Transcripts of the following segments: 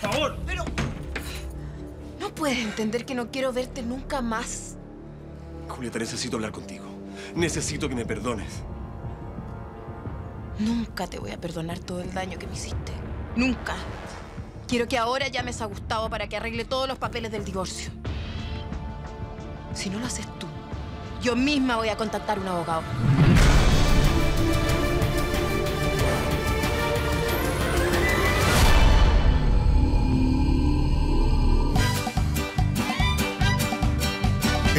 favor. Pero... No puedes entender que no quiero verte nunca más. Julieta, necesito hablar contigo. Necesito que me perdones. Nunca te voy a perdonar todo el daño que me hiciste. Nunca. Quiero que ahora llames a Gustavo para que arregle todos los papeles del divorcio. Si no lo haces tú, yo misma voy a contactar a un abogado.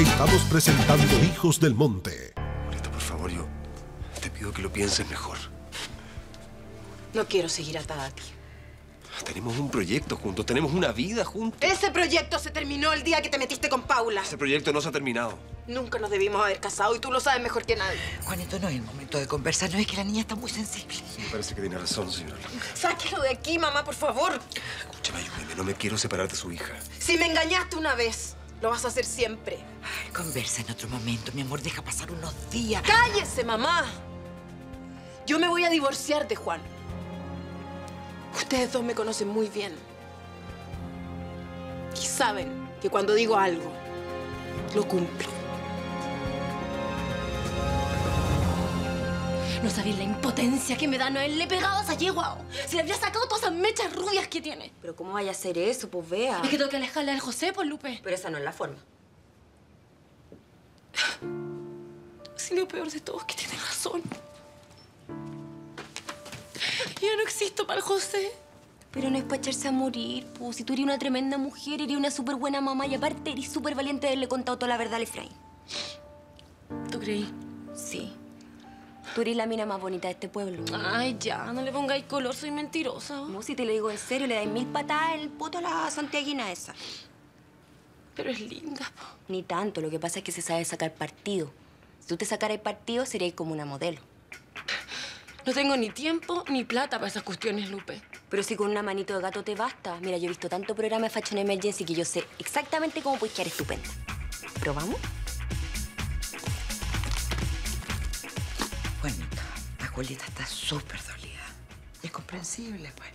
Estamos presentando Hijos del Monte. Julieta, por favor, yo te pido que lo pienses mejor. No quiero seguir atada a ti. Tenemos un proyecto juntos, tenemos una vida juntos. Ese proyecto se terminó el día que te metiste con Paula. Ese proyecto no se ha terminado. Nunca nos debimos haber casado y tú lo sabes mejor que nadie. Juanito, no es el momento de conversar. No es que la niña está muy sensible. Me parece que tiene razón, señora. Sáquelo de aquí, mamá, por favor. Escúchame, ayúdame. No me quiero separar de su hija. Si me engañaste una vez, lo vas a hacer siempre. Ay, conversa en otro momento, mi amor. Deja pasar unos días. ¡Cállese, mamá! Yo me voy a divorciar de Juan. Ustedes dos me conocen muy bien. Y saben que cuando digo algo, lo cumplo. No sabéis la impotencia que me da no haberle pegado a esa yegua. Se le habría sacado todas esas mechas rubias que tiene. Pero ¿cómo vaya a hacer eso? Pues vea. Es que tengo que alejarle al José, pues, Lupe. Pero esa no es la forma. Si lo peor de todo es que tiene razón. Yo no existo para el José. Pero no es para echarse a morir, pues. Si tú eres una tremenda mujer, eres una súper buena mamá y aparte eres súper valiente de haberle contado toda la verdad al Efraín. ¿Tú creí? Sí. Tú eres la mina más bonita de este pueblo. Ay, ya, no le pongáis color, soy mentirosa. No, si te lo digo en serio, le dais mil patadas el poto a la santiaguina esa. Pero es linda, po. Ni tanto, lo que pasa es que se sabe sacar partido. Si tú te sacaras partido, serías como una modelo. No tengo ni tiempo ni plata para esas cuestiones, Lupe. Pero si con una manito de gato te basta. Mira, yo he visto tanto programa de Fashion Emergency que yo sé exactamente cómo puedes quedar estupenda. ¿Probamos? Julieta está súper dolida. Y es comprensible, pues.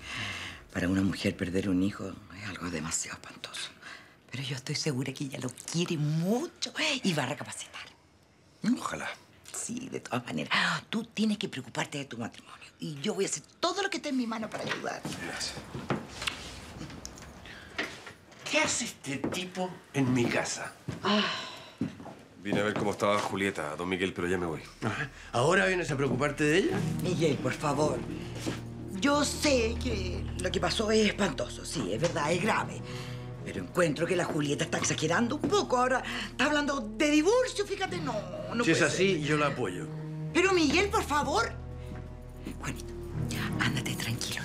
Para una mujer perder un hijo es algo demasiado espantoso. Pero yo estoy segura que ella lo quiere mucho y va a recapacitar. Ojalá. Sí, de todas maneras. Tú tienes que preocuparte de tu matrimonio. Y yo voy a hacer todo lo que esté en mi mano para ayudar. Gracias. ¿Qué hace este tipo en mi casa? Vine a ver cómo estaba Julieta, don Miguel, pero ya me voy. ¿Ahora vienes a preocuparte de ella? Miguel, por favor. Yo sé que lo que pasó es espantoso, sí, es verdad, es grave. Pero encuentro que la Julieta está exagerando un poco. Ahora está hablando de divorcio, fíjate, no, no si es así, ser. yo la apoyo. Pero Miguel, por favor. Juanito, ándate tranquilo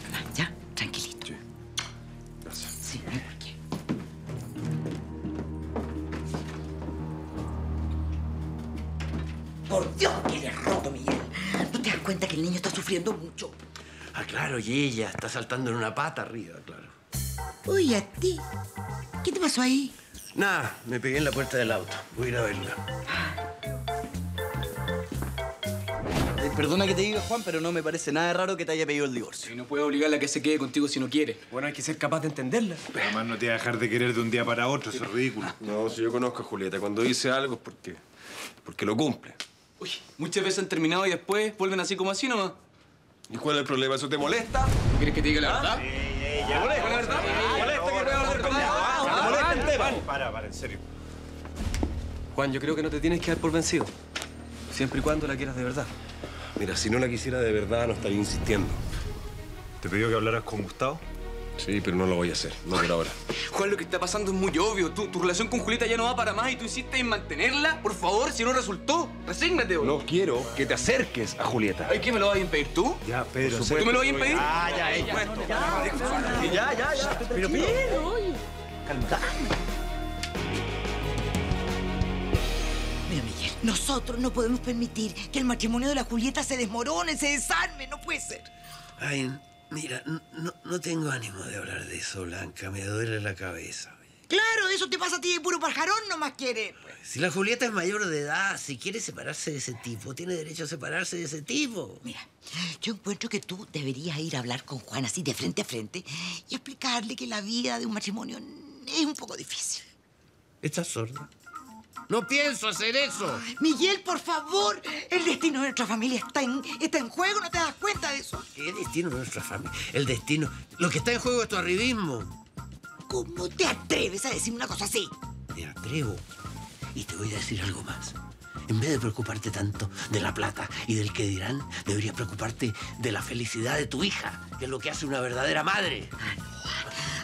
cuenta que el niño está sufriendo mucho? Ah, claro, y ella está saltando en una pata arriba, claro. Uy, a ti. ¿Qué te pasó ahí? Nada, me pegué en la puerta del auto. Voy a ir a verla. Eh, Perdona que te diga, Juan, pero no me parece nada raro que te haya pedido el divorcio. Y no puedo obligarla a que se quede contigo si no quiere. Bueno, hay que ser capaz de entenderla. Además, no te va a dejar de querer de un día para otro, eso es ridículo. No, si yo conozco a Julieta, cuando dice algo es porque, porque lo cumple. Uy, muchas veces han terminado y después vuelven así como así nomás. ¿Y cuál es el problema? ¿Eso te molesta? ¿Quieres que te diga la verdad? ¿Te molesta, la verdad? ¿Te molesta que pueda hablar conmigo? ¿Ah? ¿Te molesta el tema? Para, para, en serio. Juan, yo creo que no te tienes que dar por vencido. Siempre y cuando la quieras de verdad. Mira, si no la quisiera de verdad, no estaría insistiendo. ¿Te pidió que hablaras con Gustavo? Sí, pero no lo voy a hacer. No por ahora. Juan, lo que está pasando es muy obvio. Tu, tu relación con Julieta ya no va para más y tú insistes en mantenerla. Por favor, si no resultó, resígnate, bro. No quiero que te acerques a Julieta. Ay, ¿qué me lo vas a impedir tú? Ya, Pedro. ¿Tú me lo vas a impedir? Ah, ya, ella. Ya, ya, ya. Pero, pero... Mira, Miguel, nosotros no podemos permitir que el matrimonio de la Julieta se desmorone, se desarme. No puede ser. Ay, mira, no, no tengo ánimo de hablar de eso, Blanca. Me duele la cabeza. Claro, eso te pasa a ti de puro pajarón nomás quiere. Si la Julieta es mayor de edad, si quiere separarse de ese tipo, tiene derecho a separarse de ese tipo. Mira, yo encuentro que tú deberías ir a hablar con Juan así de frente a frente y explicarle que la vida de un matrimonio es un poco difícil. ¿Estás sorda? No pienso hacer eso. Miguel, por favor, el destino de nuestra familia está en, está en juego, ¿no te das cuenta de eso? ¿Qué destino de nuestra familia? El destino. Lo que está en juego es tu arribismo. ¿Cómo te atreves a decir una cosa así? Te atrevo. Y te voy a decir algo más. En vez de preocuparte tanto de la plata y del que dirán, deberías preocuparte de la felicidad de tu hija, que es lo que hace una verdadera madre.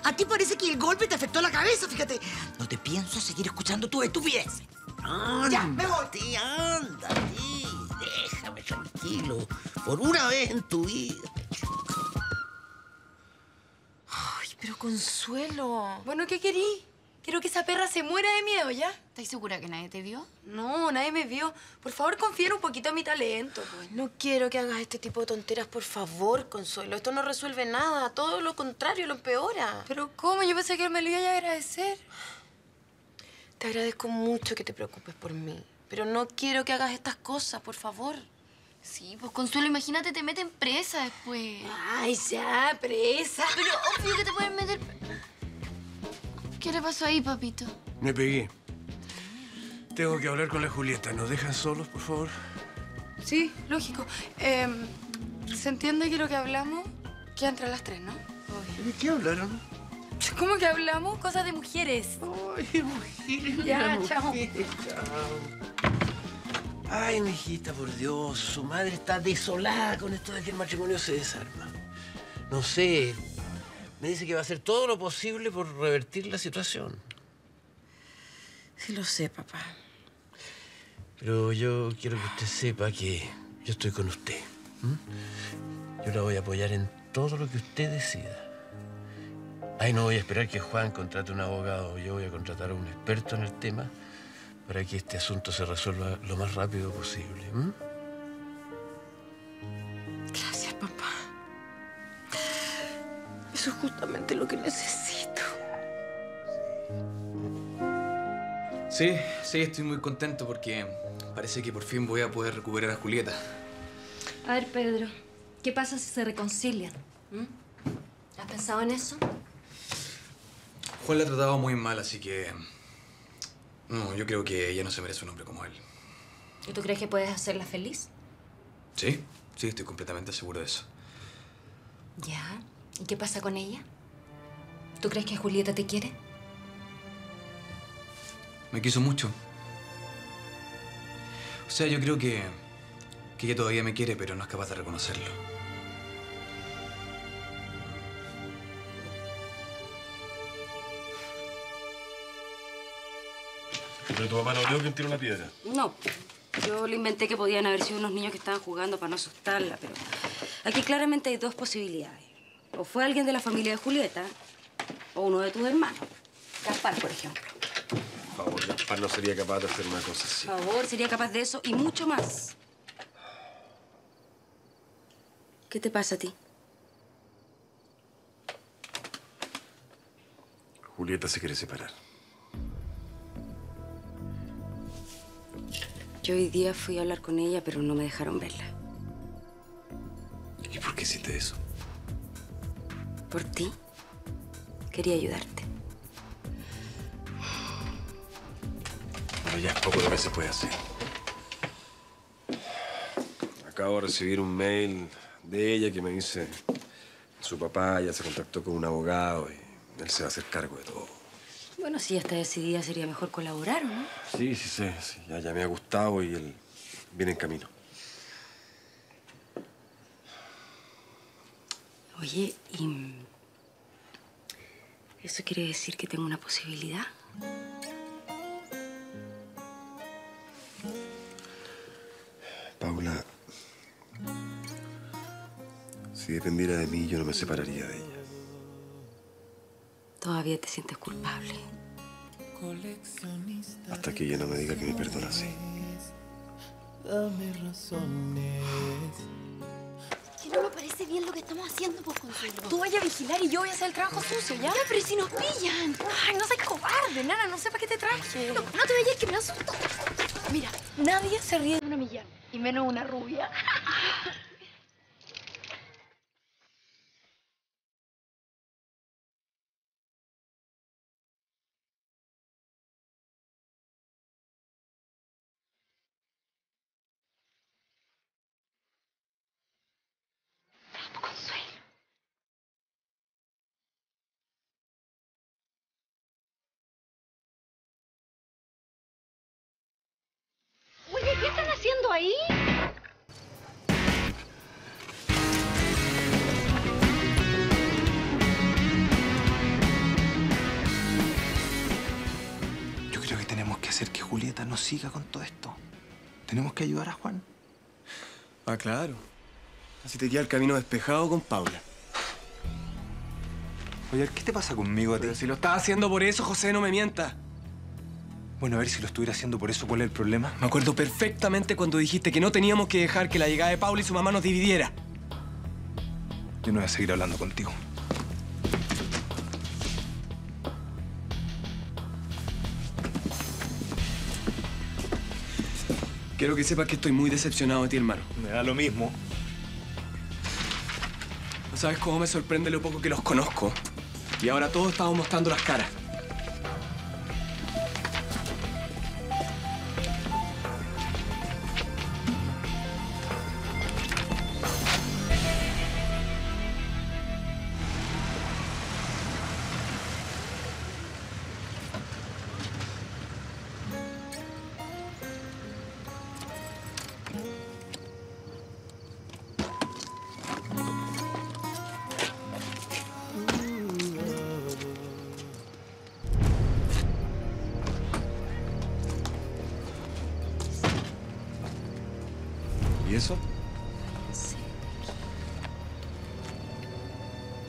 A ti parece que el golpe te afectó la cabeza, fíjate. No te pienso seguir escuchando tu estupidez. Ya, me voy. Ándate, ándate. Déjame tranquilo. Por una vez en tu vida. Ay, pero Consuelo. Bueno, ¿qué querí? Quiero que esa perra se muera de miedo, ¿ya? ¿Estás segura que nadie te vio? No, nadie me vio. Por favor, confía un poquito en mi talento. Pues. No quiero que hagas este tipo de tonteras, por favor, Consuelo. Esto no resuelve nada. Todo lo contrario, lo empeora. ¿Pero cómo? Yo pensé que me lo iba a agradecer. Te agradezco mucho que te preocupes por mí. Pero no quiero que hagas estas cosas, por favor. Sí, pues Consuelo, imagínate, te meten presa después. Ay, ya, presa. Pero obvio que te pueden meter... ¿Qué le pasó ahí, papito? Me pegué. Tengo que hablar con la Julieta. ¿Nos dejan solos, por favor? Sí, lógico. Em, ¿Se entiende que lo que hablamos queda entre las tres, no? ¿De qué hablaron? ¿Cómo que hablamos? Cosas de mujeres. Ay, mujeres. Ya, chao. chao. Ay, mijita, por Dios. Su madre está desolada con esto de que el matrimonio se desarma. No sé. Me dice que va a hacer todo lo posible por revertir la situación. Sí lo sé, papá. Pero yo quiero que usted sepa que yo estoy con usted. Yo la voy a apoyar en todo lo que usted decida. Ay, no voy a esperar que Juan contrate un abogado. Yo voy a contratar a un experto en el tema para que este asunto se resuelva lo más rápido posible. Gracias, papá. Eso es justamente lo que necesito. Sí, sí, estoy muy contento porque parece que por fin voy a poder recuperar a Julieta. A ver, Pedro, ¿qué pasa si se reconcilian? ¿Mm? ¿Has pensado en eso? Juan la ha tratado muy mal, así que... No, yo creo que ella no se merece un hombre como él. ¿Y tú crees que puedes hacerla feliz? ¿Sí? Sí, estoy completamente seguro de eso. Ya. ¿Y qué pasa con ella? ¿Tú crees que Julieta te quiere? Me quiso mucho. O sea, yo creo que... que ella todavía me quiere, pero no es capaz de reconocerlo. Pero tu mamá no vio que tira una piedra. No. Yo le inventé que podían haber sido unos niños que estaban jugando para no asustarla, pero aquí claramente hay dos posibilidades. O fue alguien de la familia de Julieta, o uno de tus hermanos. Gaspar, por ejemplo. Por favor, Gaspar no sería capaz de hacer una cosa así. Por favor, sería capaz de eso y mucho más. ¿Qué te pasa a ti? Julieta se quiere separar. Yo hoy día fui a hablar con ella, pero no me dejaron verla. ¿Y por qué hiciste eso? Por ti. Quería ayudarte. Pero ya es poco lo que se puede hacer. Acabo de recibir un mail de ella que me dice su papá ya se contactó con un abogado y él se va a hacer cargo de todo. Bueno, si ya está decidida, sería mejor colaborar, ¿o ¿no? Sí, sí, sí. sí. Ya llamé a Gustavo y él viene en camino. Oye, ¿y eso quiere decir que tengo una posibilidad? Paula, si dependiera de mí, yo no me separaría de ella. Todavía te sientes culpable. Hasta que ella no me diga que me perdona así. Que no me parece bien lo que estamos haciendo, pues, Consuelo? Tú vayas a vigilar y yo voy a hacer el trabajo sucio, ¿ya? Ya, pero ¿y si nos pillan? Ay, no seas cobarde, nana, no sé para qué te traje. No, no te vayas, que me asusto. Mira, nadie se ríe de una millán, y menos una rubia. ahí? Yo creo que tenemos que hacer que Julieta no siga con todo esto. Tenemos que ayudar a Juan. Ah, claro. Así te queda el camino despejado con Paula. Oye, ¿qué te pasa conmigo a ti? Pero si lo estás haciendo por eso, José, no me mientas. Bueno, a ver si lo estuviera haciendo por eso, ¿cuál es el problema? Me acuerdo perfectamente cuando dijiste que no teníamos que dejar que la llegada de Paula y su mamá nos dividiera. Yo no voy a seguir hablando contigo. Quiero que sepas que estoy muy decepcionado de ti, hermano. Me da lo mismo. ¿No sabes cómo me sorprende lo poco que los conozco? Y ahora todos estamos mostrando las caras.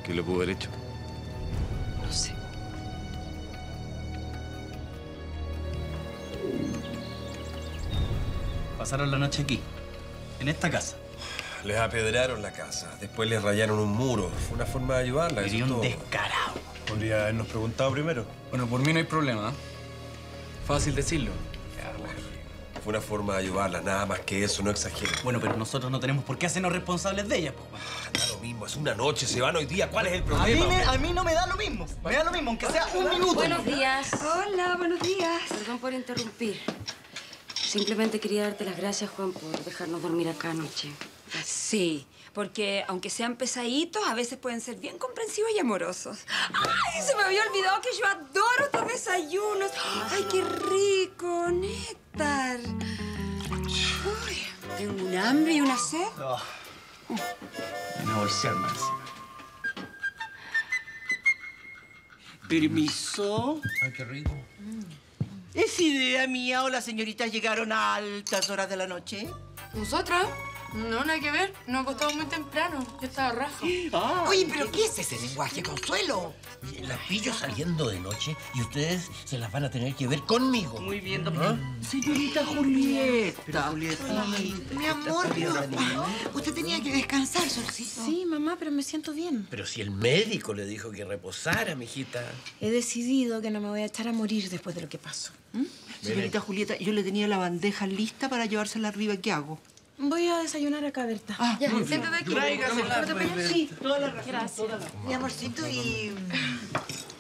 ¿Qué lo pudo haber hecho? No sé. Pasaron la noche aquí, en esta casa. Les apedrearon la casa, después les rayaron un muro. Fue una forma de ayudarla. Sería un todo. descarado. Podría habernos preguntado primero. Bueno, por mí no hay problema. ¿eh? Fácil decirlo. Fue una forma de ayudarla, nada más que eso, no exagero. Bueno, pero nosotros no tenemos por qué hacernos responsables de ella. po. Da lo mismo, es una noche, se van hoy día. ¿Cuál es el A mí, problema? me- a mí no me da lo mismo. Me da lo mismo, aunque sea un minuto. Buenos días. Hola, buenos días. Perdón por interrumpir. Simplemente quería darte las gracias, Juan, por dejarnos dormir acá anoche. Sí, porque aunque sean pesaditos, a veces pueden ser bien comprensivos y amorosos. ¡Ay, se me había olvidado que yo adoro estos desayunos! ¡Ay, qué rico! ¡Néctar! Uy, tengo un hambre y una sed. Una bolsearme encima. Permiso. Ay, qué rico. ¿Es idea mía o las señoritas llegaron a altas horas de la noche? ¿Nosotras? No, nada que ver. Nos acostamos muy temprano. Yo estaba raja. Oye, ¿pero qué es ese lenguaje, Consuelo? La pillo saliendo de noche y ustedes se las van a tener que ver conmigo. Muy bien, don ¿Ah? Señorita Julieta. Mi amor, pero usted tenía que descansar, Solcito. Sí, mamá, pero me siento bien. Pero si el médico le dijo que reposara, mijita. He decidido que no me voy a echar a morir después de lo que pasó. Señorita Julieta, yo le tenía la bandeja lista para llevársela arriba. ¿Qué hago? Voy a desayunar acá, Berta. Ah, ya, muy bien. siéntate aquí. Tráigasela, ¿Puedo pues? Sí. Toda la razón, Gracias. toda la Mi amorcito, ¿y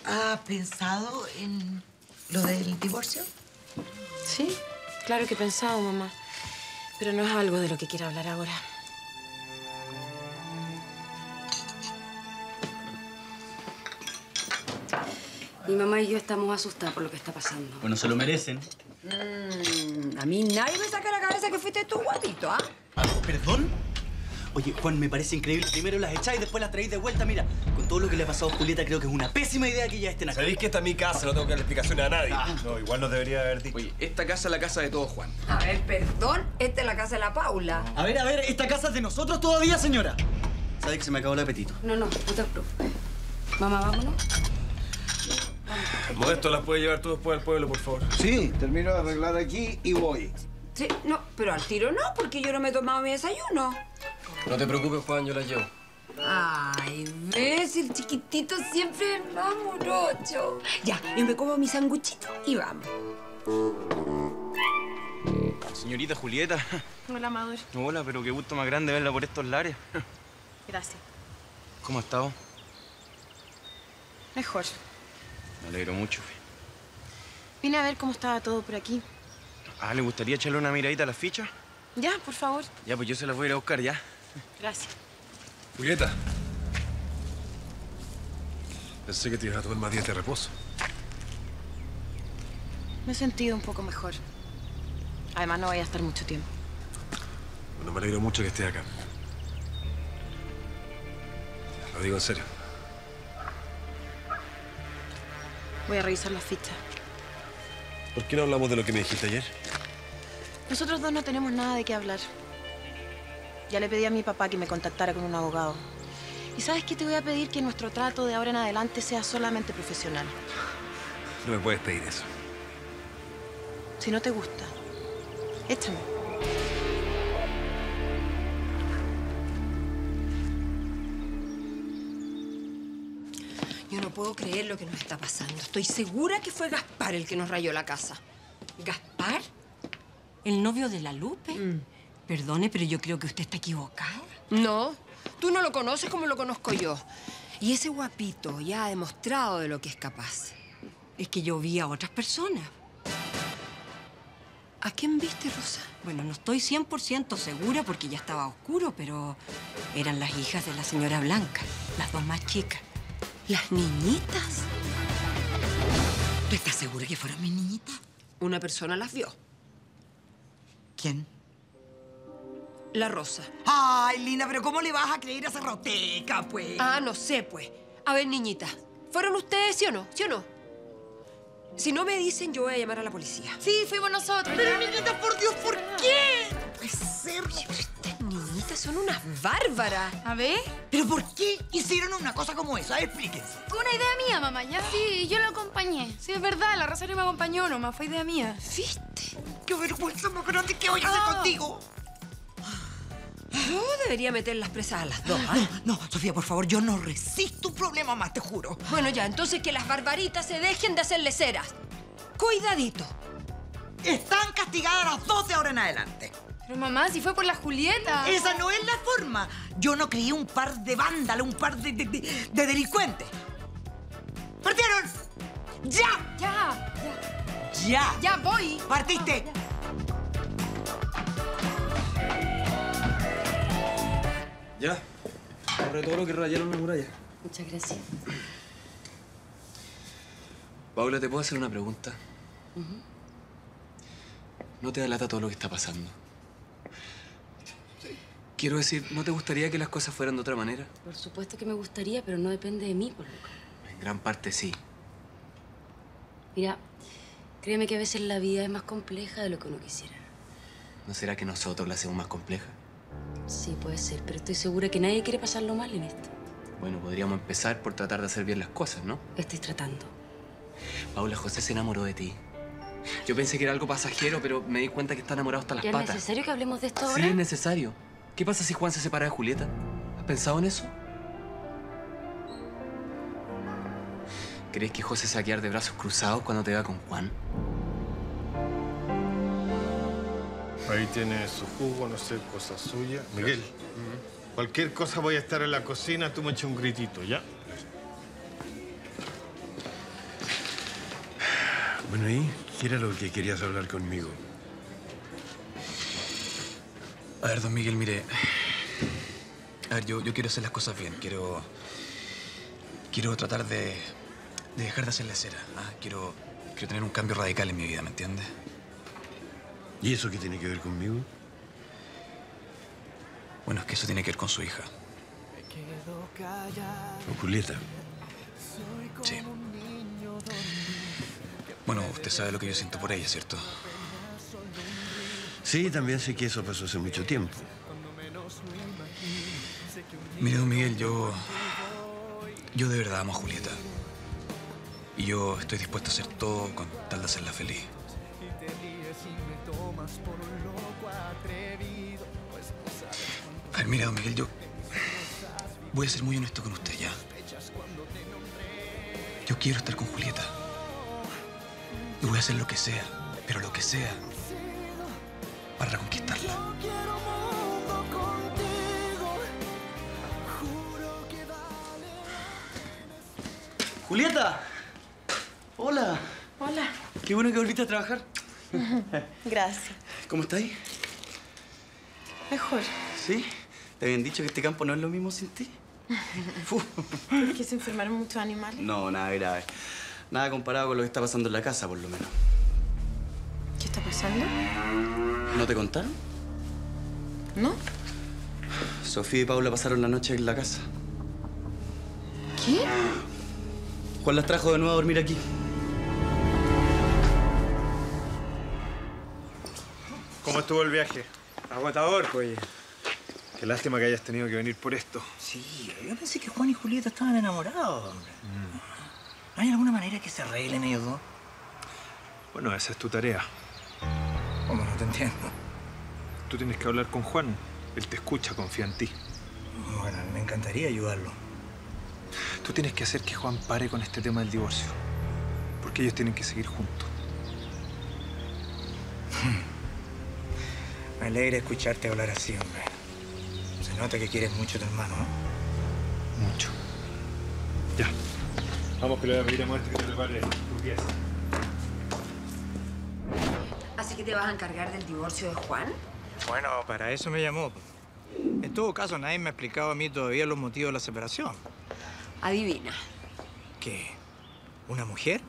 ha pensado en lo del divorcio? Sí, claro que he pensado, mamá. Pero no es algo de lo que quiero hablar ahora. Mi mamá y yo estamos asustadas por lo que está pasando. Bueno, se lo merecen. Mm, a mí nadie me saca la cabeza que fuiste tú, guapito, ¿ah? Ah, ¿Perdón? Oye, Juan, me parece increíble. Primero las echáis y después las traéis de vuelta. Mira, con todo lo que le ha pasado a Julieta, creo que es una pésima idea que ya estén acá. Sabéis que esta es mi casa, no tengo que dar explicaciones a nadie. No, igual no debería haber dicho. Oye, esta casa es la casa de todos, Juan. A ver, perdón, esta es la casa de la Paula. A ver, a ver, ¿esta casa es de nosotros todavía, señora? Sabe que se me acabó el apetito. No, no, no te preocupes. Mamá, vámonos. Modesto las puede llevar tú después al pueblo, por favor. Sí, termino de arreglar aquí y voy. Sí, no, pero al tiro no, porque yo no me he tomado mi desayuno. No te preocupes, Juan, yo las llevo. Ay, ves, el chiquitito siempre es más morocho. Ya, yo me como mi sanguchito y vamos. Señorita Julieta. Hola, Amador. Hola, pero qué gusto más grande verla por estos lares. Gracias. ¿Cómo ha estado? Mejor. Me alegro mucho. Vine a ver cómo estaba todo por aquí. Ah, ¿le gustaría echarle una miradita a las fichas? Ya, por favor. Ya, pues yo se las voy a ir a buscar ya. Gracias. Julieta. Pensé que te ibas a tomar más días de reposo. Me he sentido un poco mejor. Además, no voy a estar mucho tiempo. Bueno, me alegro mucho que estés acá. Lo digo en serio. Voy a revisar las fichas. ¿Por qué no hablamos de lo que me dijiste ayer? Nosotros dos no tenemos nada de qué hablar. Ya le pedí a mi papá que me contactara con un abogado. ¿Y sabes qué? Te voy a pedir que nuestro trato de ahora en adelante sea solamente profesional. No me puedes pedir eso. Si no te gusta, échame. Yo no puedo creer lo que nos está pasando. Estoy segura que fue Gaspar el que nos rayó la casa. ¿Gaspar? ¿El novio de la Lupe? Perdone, pero yo creo que usted está equivocada. No, tú no lo conoces como lo conozco yo. Y ese guapito ya ha demostrado de lo que es capaz. Es que yo vi a otras personas. ¿A quién viste, Rosa? Bueno, no estoy 100% segura porque ya estaba oscuro, pero eran las hijas de la señora Blanca, las dos más chicas. ¿Las niñitas? ¿Tú estás segura que fueron mis niñitas? Una persona las vio. ¿Quién? La Rosa. Ay, Lina, pero ¿cómo le vas a creer a esa roteca, pues? Ah, no sé, pues. A ver, niñita. ¿Fueron ustedes, sí o no? ¿Sí o no? Si no me dicen, yo voy a llamar a la policía. Sí, fuimos nosotros. Pero, niñita, por Dios, ¿por qué? No puede ser. Niñitas son unas bárbaras. A ver. ¿Pero por qué hicieron una cosa como esa? Explíquense. Fue una idea mía, mamá, ¿ya? Sí, yo la acompañé. Sí, es verdad, la Rosario me acompañó nomás, fue idea mía. ¿Viste? ¡Qué vergüenza más grande que voy a hacer Ah. contigo! Yo debería meter las presas a las dos, ¿ah? No, no, Sofía, por favor, yo no resisto un problema más, te juro. Bueno, ya, entonces que las barbaritas se dejen de hacerle ceras. Cuidadito. Están castigadas las dos de ahora en adelante. Pero mamá, si fue por la Julieta. Esa no es la forma. Yo no creí un par de vándalos, un par de, de- de- de delincuentes. ¡Partieron! ¡Ya! Ya, ¡Ya! ya voy. ¡Partiste! Ya. Sobre todo lo que rayaron la muralla. Muchas gracias. Paula, ¿te puedo hacer una pregunta? ¿No te delata todo lo que está pasando? Quiero decir, ¿no te gustaría que las cosas fueran de otra manera? Por supuesto que me gustaría, pero no depende de mí, por loco. En gran parte sí. Mira, créeme que a veces la vida es más compleja de lo que uno quisiera. ¿No será que nosotros la hacemos más compleja? Sí, puede ser, pero estoy segura que nadie quiere pasarlo mal en esto. Bueno, podríamos empezar por tratar de hacer bien las cosas, ¿no? Estoy tratando. Paula, José se enamoró de ti. Yo pensé que era algo pasajero, pero me di cuenta que está enamorado hasta las ¿Ya es patas. necesario que hablemos de esto Sí, ahora? es necesario. ¿Qué pasa si Juan se separa de Julieta? ¿Has pensado en eso? ¿Crees que José se va a quedar de brazos cruzados cuando te vea con Juan? Ahí tiene su jugo, no sé, cosa suya. Miguel, cualquier cosa voy a estar en la cocina, tú me echas un gritito, ¿ya? Bueno, ¿y qué era lo que querías hablar conmigo? A ver, don Miguel, mire. A ver, yo, yo quiero hacer las cosas bien. Quiero. Quiero tratar de. de dejar de hacerle cera. ¿ah? Quiero. Quiero tener un cambio radical en mi vida, ¿me entiende? ¿Y eso qué tiene que ver conmigo? Bueno, es que eso tiene que ver con su hija. ¿Con Julieta? Sí. Bueno, usted sabe lo que yo siento por ella, ¿cierto? Sí, también sé que eso pasó hace mucho tiempo. Mire, don Miguel, yo. Yo de verdad amo a Julieta. Y yo estoy dispuesto a hacer todo con tal de hacerla feliz. A ver, mira, don Miguel, yo. voy a ser muy honesto con usted ya. Yo quiero estar con Julieta. Y voy a hacer lo que sea, pero lo que sea, para reconquistarla. ¡Julieta! Hola. Hola. Qué bueno que volviste a trabajar. Gracias. ¿Cómo estáis? Mejor. ¿Sí? ¿Te habían dicho que este campo no es lo mismo sin ti? ¿Por qué se enfermaron muchos animales? No, nada grave. Nada comparado con lo que está pasando en la casa, por lo menos. ¿Qué está pasando? ¿No te contaron? ¿No? Sofía y Paula pasaron la noche en la casa. ¿Qué? Juan las trajo de nuevo a dormir aquí. ¿Cómo estuvo el viaje? Agotador, pues. Qué lástima que hayas tenido que venir por esto. Sí, yo pensé que Juan y Julieta estaban enamorados, hombre. ¿No hay alguna manera que se arreglen ellos dos? Bueno, esa es tu tarea. ¿Cómo no te entiendo? Tú tienes que hablar con Juan. Él te escucha, confía en ti. Bueno, me encantaría ayudarlo. Tú tienes que hacer que Juan pare con este tema del divorcio. Porque ellos tienen que seguir juntos. Me alegra escucharte hablar así, hombre. Se nota que quieres mucho a tu hermano, ¿no? Mucho. Ya. Vamos, que le voy a pedir a Muerte que te prepare tu pieza. Te vas a encargar del divorcio de Juan. Bueno, para eso me llamó. En todo caso, nadie me ha explicado a mí todavía los motivos de la separación. Adivina. ¿Qué? ¿Una mujer?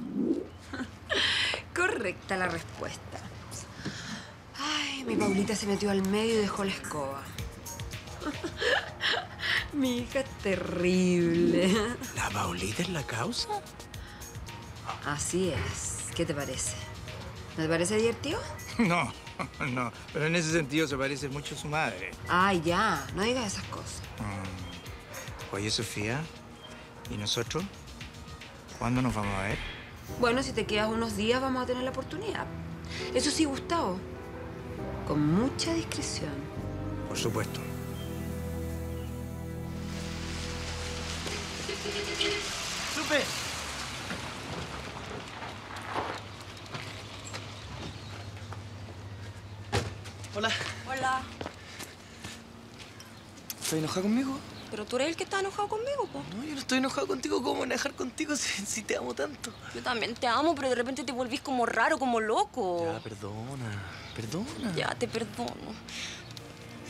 Correcta la respuesta. Ay, mi Paulita se metió al medio y dejó la escoba. mi hija es terrible. ¿La Paulita es la causa? Así es. ¿Qué te parece? ¿No te parece divertido? No, no. Pero en ese sentido se parece mucho a su madre. Ay, ya. No digas esas cosas. Mm. Oye, Sofía, ¿y nosotros? ¿Cuándo nos vamos a ver? Bueno, si te quedas unos días vamos a tener la oportunidad. Eso sí, Gustavo. Con mucha discreción. Por supuesto. ¡Supe! Hola. Hola. ¿Estás enojada conmigo? Pero tú eres el que está enojado conmigo, po. No, yo no estoy enojado contigo. ¿Cómo enojar contigo si, si te amo tanto? Yo también te amo, pero de repente te volvís como raro, como loco. Ya, perdona. Perdona. Ya, te perdono.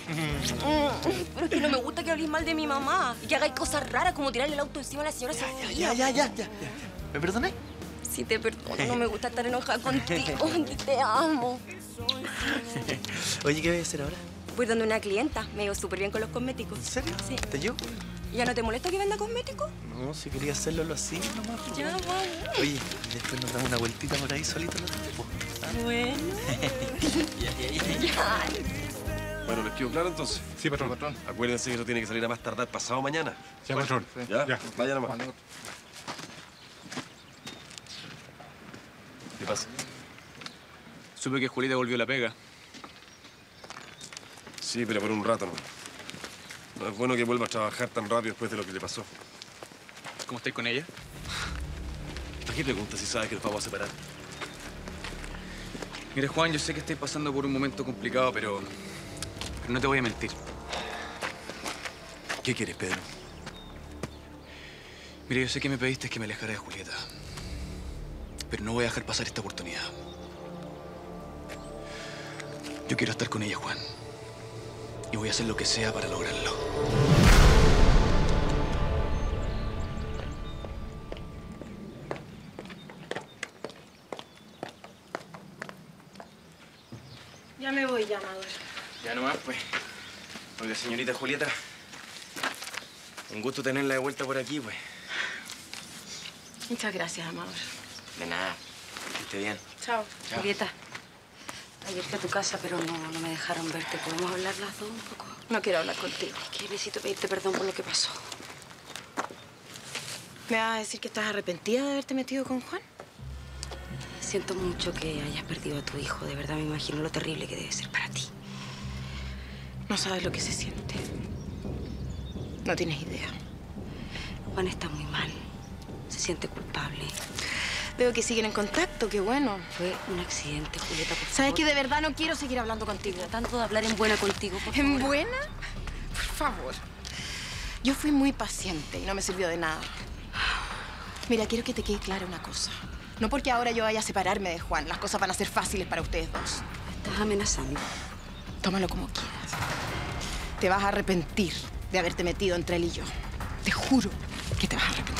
Pero es que no me gusta que hables mal de mi mamá y que hagáis cosas raras como tirarle el auto encima a la señora Sofía. Ya, ya, ya, ya. ¿Me perdoné? Sí, te perdono. No me gusta estar enojada contigo. Te amo. Oye, ¿qué voy a hacer ahora? Voy dando una clienta. Me ido súper bien con los cosméticos. ¿En serio? Sí. ¿Te llevo? ¿Ya no te molesta que venda cosméticos? No, si quería hacerlo lo así nomás. po. Ya, vamos. Oye, después nos damos una vueltita por ahí solito los tipos. Bueno. ya, ya, ya. Ya. Bueno, ¿les quedó claro entonces? Sí, patrón. patrón. Acuérdense que eso tiene que salir a más tardar pasado mañana. Sí, patrón. ¿Ya? Ya. Vaya nomás. ¿Qué pasa? Supe que Julieta volvió la pega. Sí, pero por un rato no. No es bueno que vuelva a trabajar tan rápido después de lo que le pasó. ¿Cómo estáis con ella? ¿Para qué preguntas si sabes que nos vamos a separar? Mire, Juan, yo sé que estáis pasando por un momento complicado, pero... pero no te voy a mentir. ¿Qué quieres, Pedro? Mire, yo sé que me pediste que me alejara de Julieta. Pero no voy a dejar pasar esta oportunidad. Yo quiero estar con ella, Juan. Y voy a hacer lo que sea para lograrlo. Ya me voy, llamador. Ya nomás, pues. Oiga, señorita Julieta. Un gusto tenerla de vuelta por aquí, pues. Muchas gracias, Amador. De nada. Que esté bien. Chao. Chao. Julieta, ayer fui a tu casa, pero no, no me dejaron verte. ¿Podemos hablar las dos un poco? No quiero hablar contigo. Es que necesito pedirte perdón por lo que pasó. ¿Me vas a decir que estás arrepentida de haberte metido con Juan? Siento mucho que hayas perdido a tu hijo. De verdad me imagino lo terrible que debe ser para ti. No sabes lo que se siente. No tienes idea. Juan está muy mal. Se siente culpable. Veo que siguen en contacto, qué bueno. Fue un accidente, Julieta, por ¿Sabes favor. que de verdad no quiero seguir hablando contigo? Tratando de hablar en buena contigo, por ¿En favor. buena? Por favor. Yo fui muy paciente y no me sirvió de nada. Mira, quiero que te quede clara una cosa. No porque ahora yo vaya a separarme de Juan, las cosas van a ser fáciles para ustedes dos. Estás amenazando. Tómalo como quieras. Te vas a arrepentir de haberte metido entre él y yo. Te juro que te vas a arrepentir.